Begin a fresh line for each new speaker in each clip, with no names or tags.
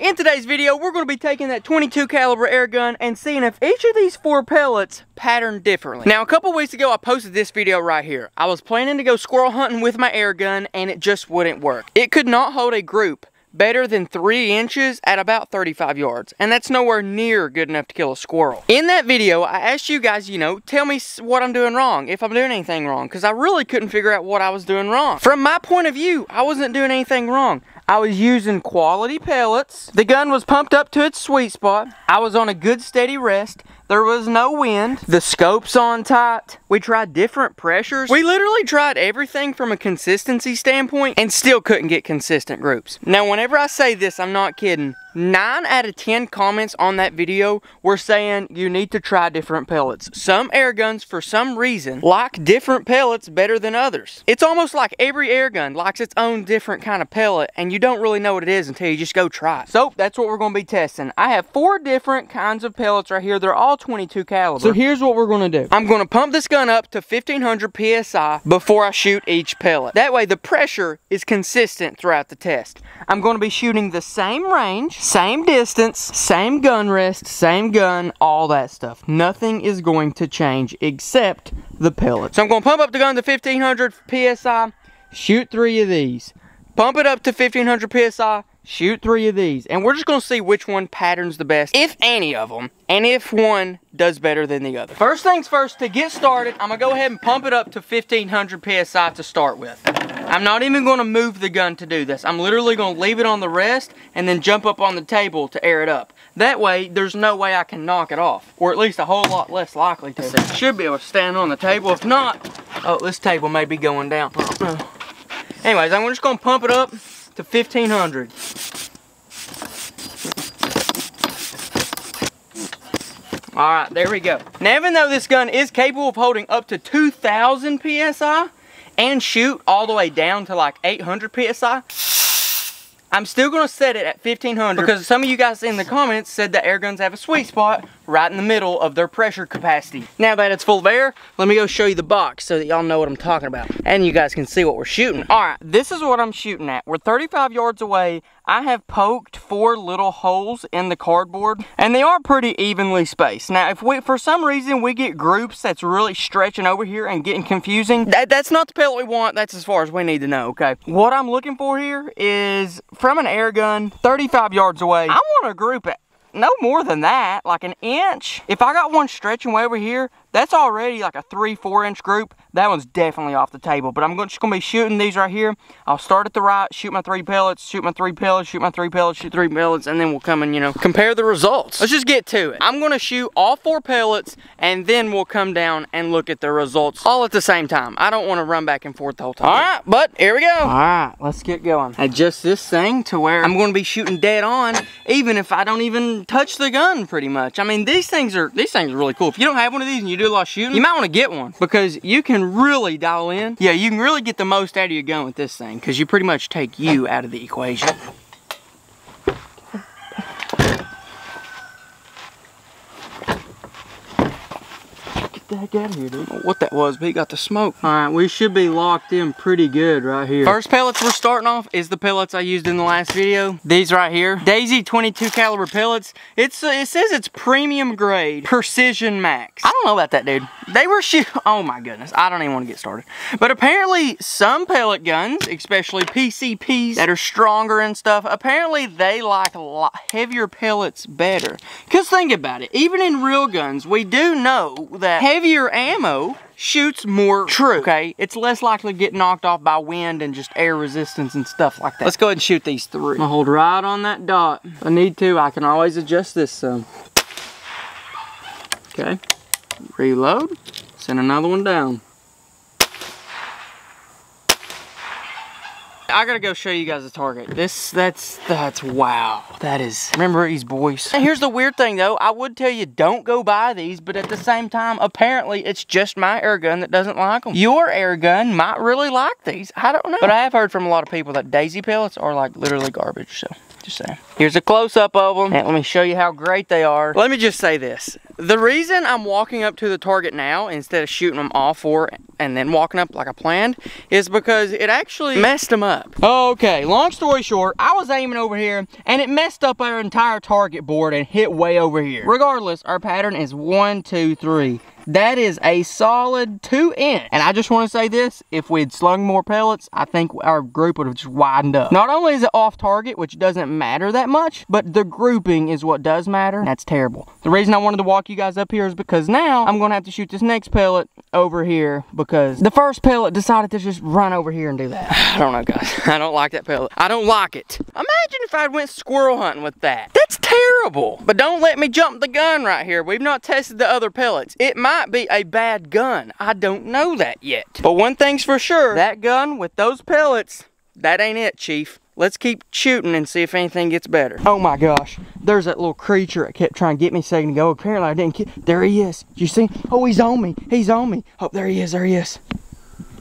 In today's video, we're going to be taking that 22 caliber air gun and seeing if each of these four pellets pattern differently. Now, a couple weeks ago, I posted this video right here. I was planning to go squirrel hunting with my air gun and it just wouldn't work. It could not hold a group better than 3 inches at about 35 yards. And that's nowhere near good enough to kill a squirrel. In that video, I asked you guys, you know, tell me what I'm doing wrong, if I'm doing anything wrong, because I really couldn't figure out what I was doing wrong. From my point of view, I wasn't doing anything wrong. I was using quality pellets. The gun was pumped up to its sweet spot. I was on a good steady rest. There was no wind. The scope's on tight. We tried different pressures. We literally tried everything from a consistency standpoint and still couldn't get consistent groups. Now, whenever I say this, I'm not kidding. 9 out of 10 comments on that video were saying you need to try different pellets. Some air guns, for some reason, like different pellets better than others. It's almost like every air gun likes its own different kind of pellet, and you don't really know what it is until you just go try it. So, that's what we're going to be testing. I have four different kinds of pellets right here. They're all 22 caliber. So, here's what we're going to do. I'm going to pump this gun up to 1500 PSI before I shoot each pellet. That way, the pressure is consistent throughout the test. I'm going to be shooting the same range, same distance, same gun rest, same gun, all that stuff. Nothing is going to change except the pellet. So I'm going to pump up the gun to 1500 PSI, shoot three of these. Pump it up to 1500 PSI, shoot three of these. And we're just going to see which one patterns the best, if any of them, and if one does better than the other. First things first, to get started, I'm going to go ahead and pump it up to 1500 PSI to start with. I'm not even going to move the gun to do this. I'm literally going to leave it on the rest and then jump up on the table to air it up. That way, there's no way I can knock it off, or at least a whole lot less likely to. Should be able to stand on the table. If not, oh, this table may be going down. Anyways, I'm just going to pump it up to 1500. Alright, there we go. Now, even though this gun is capable of holding up to 2,000 PSI, and shoot all the way down to like 800 PSI, I'm still going to set it at 1500 because some of you guys in the comments said that air guns have a sweet spot right in the middle of their pressure capacity. Now that it's full of air, let me go show you the box so that y'all know what I'm talking about. And you guys can see what we're shooting. All right, this is what I'm shooting at. We're 35 yards away. I have poked four little holes in the cardboard and they are pretty evenly spaced. Now, if we, for some reason we get groups that's really stretching over here and getting confusing, that, that's not the pellet we want. That's as far as we need to know, okay? What I'm looking for here is from an air gun 35 yards away. I want to group it no more than that, like an inch. If I got one stretching way over here, that's already like a three, four inch group. That one's definitely off the table, but I'm just gonna be shooting these right here. I'll start at the right, shoot my three pellets, shoot my three pellets, shoot my three pellets, shoot three pellets, and then we'll come and, you know, compare the results. Let's just get to it. I'm gonna shoot all four pellets, and then we'll come down and look at the results all at the same time. I don't wanna run back and forth the whole time. All right, but here we go. All right, let's get going. Adjust this thing to where I'm gonna be shooting dead on, even if I don't even touch the gun pretty much. I mean, these things are, these things are really cool. If you don't have one of these and you do a lot of shooting, you might wanna get one because you can really dial in. Yeah, you can really get the most out of your gun with this thing because you pretty much take you out of the equation. The heck out of here, dude. what that was, but he got the smoke. All right, we should be locked in pretty good right here. First pellets we're starting off is the pellets I used in the last video. These right here, Daisy 22 caliber pellets. It's uh, It says it's premium grade, precision max. I don't know about that, dude. They were shoot. Oh my goodness, I don't even want to get started. But apparently some pellet guns, especially PCPs that are stronger and stuff, apparently they like a lot heavier pellets better. Because think about it, even in real guns, we do know that heavy heavier ammo shoots more true, okay? It's less likely to get knocked off by wind and just air resistance and stuff like that. Let's go ahead and shoot these three. I'll hold right on that dot. If I need to, I can always adjust this some. Okay, reload, send another one down. I gotta go show you guys the target. This, that's, that's, wow. That is, remember these boys. And here's the weird thing though, I would tell you don't go buy these, but at the same time, apparently it's just my air gun that doesn't like them. Your air gun might really like these. I don't know. But I have heard from a lot of people that daisy pellets are like literally garbage, so just saying. Here's a close-up of them. And let me show you how great they are. Let me just say this. The reason I'm walking up to the target now instead of shooting them all four and then walking up like I planned is because it actually messed them up. Okay, long story short, I was aiming over here and it messed up our entire target board and hit way over here. Regardless, our pattern is one, two, three. That is a solid two inch. And I just want to say this, if we'd slung more pellets, I think our group would have just widened up. Not only is it off target, which doesn't matter that much, but the grouping is what does matter. That's terrible. The reason I wanted to walk you guys up here is because now I'm going to have to shoot this next pellet over here because the first pellet decided to just run over here and do that. I don't know, guys. I don't like that pellet. I don't like it. Imagine if I went squirrel hunting with that. That's terrible. But don't let me jump the gun right here. We've not tested the other pellets. It might might be a bad gun. I don't know that yet. But one thing's for sure, that gun with those pellets, that ain't it, Chief. Let's keep shooting and see if anything gets better. Oh my gosh, there's that little creature that kept trying to get me a second ago. Apparently I didn't get, there he is. You see? Oh, he's on me, he's on me. Oh, there he is, there he is.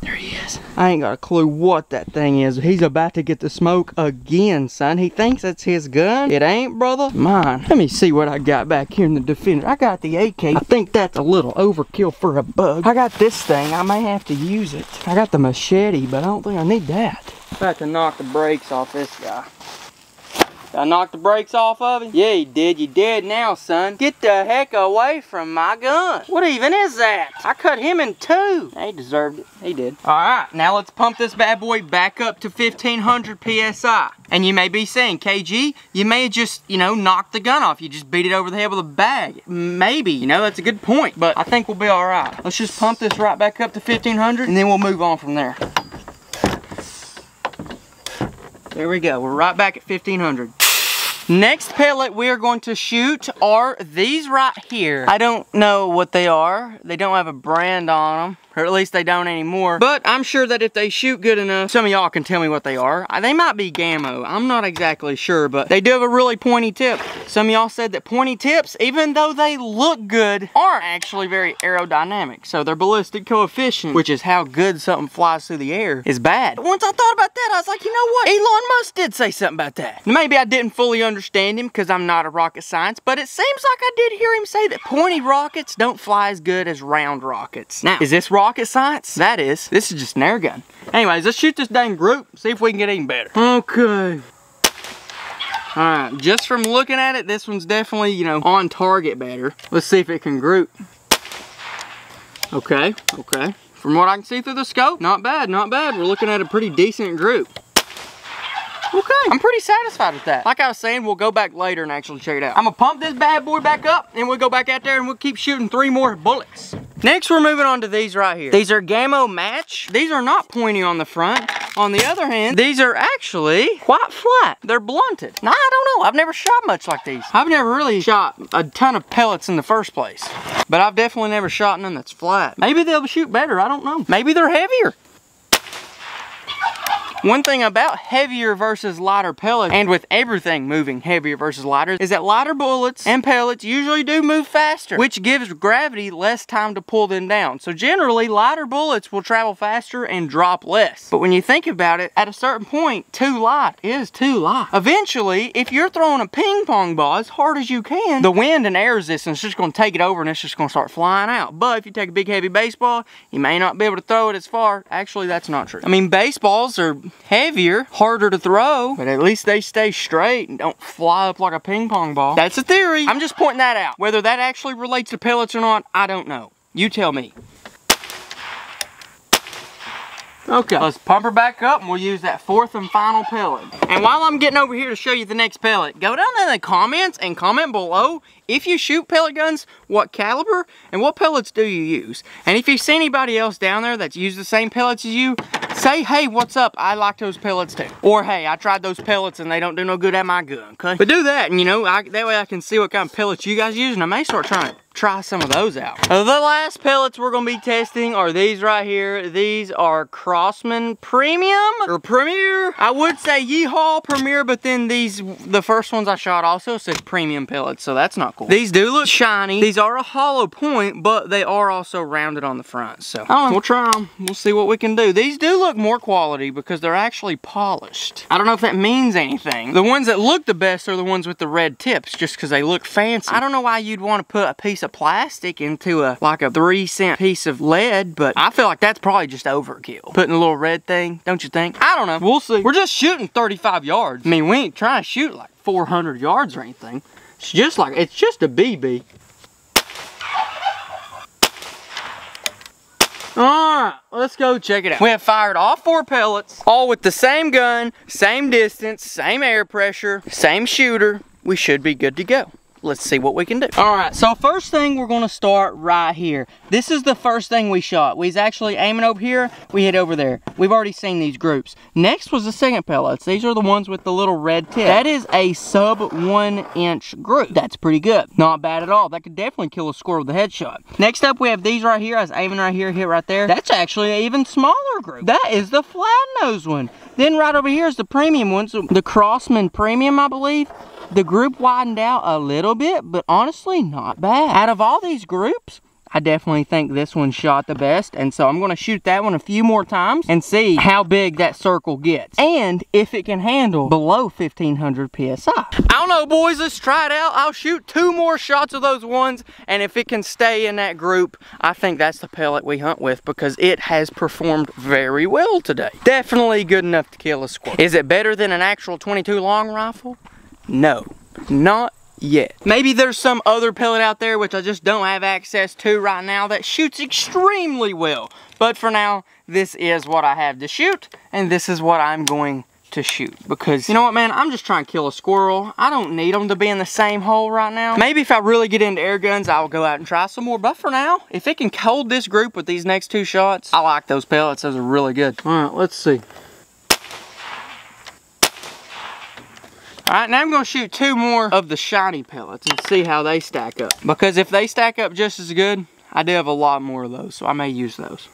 There he is. I ain't got a clue what that thing is. He's about to get the smoke again, son. He thinks that's his gun. It ain't, brother. Mine. Let me see what I got back here in the Defender. I got the AK. I think that's a little overkill for a bug. I got this thing. I may have to use it. I got the machete, but I don't think I need that. About to knock the brakes off this guy. I knocked the brakes off of him? Yeah, you did. You dead now, son. Get the heck away from my gun. What even is that? I cut him in two. He deserved it. He did. All right, now let's pump this bad boy back up to 1500 PSI. And you may be saying, KG, you may have just, you know, knocked the gun off. You just beat it over the head with a bag. Maybe, you know, that's a good point. But I think we'll be all right. Let's just pump this right back up to 1500 and then we'll move on from there. There we go. We're right back at 1500. Next pellet we are going to shoot are these right here. I don't know what they are. They don't have a brand on them or at least they don't anymore. But I'm sure that if they shoot good enough, some of y'all can tell me what they are. They might be Gamo. I'm not exactly sure, but they do have a really pointy tip. Some of y'all said that pointy tips, even though they look good, aren't actually very aerodynamic. So their ballistic coefficient, which is how good something flies through the air, is bad. Once I thought about that, I was like, you know what? Elon Musk did say something about that. Maybe I didn't fully understand him because I'm not a rocket science, but it seems like I did hear him say that pointy rockets don't fly as good as round rockets. Now, is this rocket science? That is. This is just an air gun. Anyways, let's shoot this dang group, see if we can get even better. Okay. Alright, just from looking at it, this one's definitely, you know, on target better. Let's see if it can group. Okay, okay. From what I can see through the scope, not bad, not bad. We're looking at a pretty decent group. Okay, I'm pretty satisfied with that. Like I was saying, we'll go back later and actually check it out. I'm gonna pump this bad boy back up and we'll go back out there and we'll keep shooting three more bullets. Next, we're moving on to these right here. These are Gamo Match. These are not pointy on the front. On the other hand, these are actually quite flat. They're blunted. Now, I don't know. I've never shot much like these. I've never really shot a ton of pellets in the first place. But I've definitely never shot none that's flat. Maybe they'll shoot better. I don't know. Maybe they're heavier. One thing about heavier versus lighter pellets, and with everything moving heavier versus lighter, is that lighter bullets and pellets usually do move faster, which gives gravity less time to pull them down. So generally, lighter bullets will travel faster and drop less. But when you think about it, at a certain point, too light is too light. Eventually, if you're throwing a ping pong ball as hard as you can, the wind and air resistance is just gonna take it over and it's just gonna start flying out. But if you take a big heavy baseball, you may not be able to throw it as far. Actually, that's not true. I mean, baseballs are heavier, harder to throw, but at least they stay straight and don't fly up like a ping pong ball. That's a theory. I'm just pointing that out. Whether that actually relates to pellets or not, I don't know. You tell me. Okay, let's pump her back up and we'll use that fourth and final pellet. And while I'm getting over here to show you the next pellet, go down in the comments and comment below if you shoot pellet guns, what caliber and what pellets do you use? And if you see anybody else down there that's used the same pellets as you, say, hey, what's up? I like those pellets too. Or, hey, I tried those pellets and they don't do no good at my gun, okay? But do that, and you know, I, that way I can see what kind of pellets you guys use, and I may start trying try some of those out. Uh, the last pellets we're gonna be testing are these right here. These are Crosman Premium or Premier. I would say Yeehaw Premier, but then these, the first ones I shot also said Premium pellets, so that's not cool. These do look shiny. These are a hollow point, but they are also rounded on the front. So know, we'll try them. We'll see what we can do. These do look look more quality because they're actually polished. I don't know if that means anything. The ones that look the best are the ones with the red tips just because they look fancy. I don't know why you'd want to put a piece of plastic into a like a three cent piece of lead, but I feel like that's probably just overkill. Putting a little red thing, don't you think? I don't know. We'll see. We're just shooting 35 yards. I mean, we ain't trying to shoot like 400 yards or anything. It's just like, it's just a BB. Alright, let's go check it out. We have fired all four pellets, all with the same gun, same distance, same air pressure, same shooter. We should be good to go let's see what we can do. All right, so first thing we're gonna start right here. This is the first thing we shot. We was actually aiming over here, we hit over there. We've already seen these groups. Next was the second pellets. These are the ones with the little red tip. That is a sub one inch group. That's pretty good. Not bad at all. That could definitely kill a squirrel with a headshot. Next up, we have these right here. I was aiming right here, hit right there. That's actually an even smaller group. That is the flat nose one. Then right over here is the premium ones, the Crosman Premium, I believe. The group widened out a little bit, but honestly, not bad. Out of all these groups, I definitely think this one shot the best. And so I'm to shoot that one a few more times and see how big that circle gets. And if it can handle below 1500 PSI. I don't know, boys. Let's try it out. I'll shoot two more shots of those ones. And if it can stay in that group, I think that's the pellet we hunt with because it has performed very well today. Definitely good enough to kill a squirrel. Is it better than an actual 22 long rifle? No, not yet. Maybe there's some other pellet out there which I just don't have access to right now that shoots extremely well. But for now, this is what I have to shoot, and this is what I'm going to shoot. Because, you know what, man? I'm just trying to kill a squirrel. I don't need them to be in the same hole right now. Maybe if I really get into air guns, I'll go out and try some more. But for now, if it can hold this group with these next two shots, I like those pellets. Those are really good. All right, let's see. Right, now I'm gonna shoot two more of the shiny pellets and see how they stack up. Because if they stack up just as good, I do have a lot more of those, so I may use those.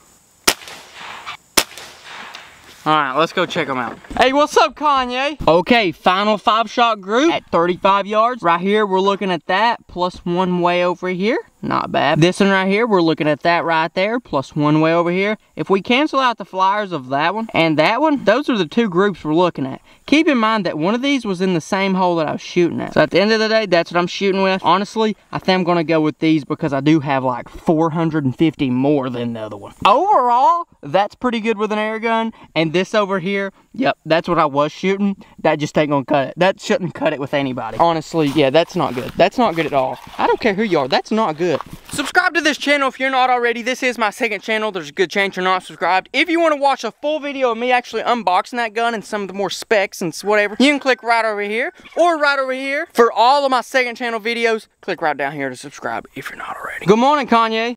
All right, let's go check them out. Hey, what's up, Kanye? Okay, final five shot group at 35 yards. Right here, we're looking at that, plus one way over here. Not bad. This one right here, we're looking at that right there, plus one way over here. If we cancel out the flyers of that one and that one, those are the two groups we're looking at. Keep in mind that one of these was in the same hole that I was shooting at. So at the end of the day, that's what I'm shooting with. Honestly, I think I'm gonna go with these because I do have like 450 more than the other one. Overall, that's pretty good with an air gun. And this over here, yep, that's what I was shooting. That just ain't gonna cut it. That shouldn't cut it with anybody. Honestly, yeah, that's not good. That's not good at all. I don't care who you are, that's not good. Subscribe to this channel if you're not already. This is my second channel. There's a good chance you're not subscribed. If you want to watch a full video of me actually unboxing that gun and some of the more specs and whatever, you can click right over here or right over here. For all of my second channel videos, click right down here to subscribe if you're not already. Good morning, Kanye.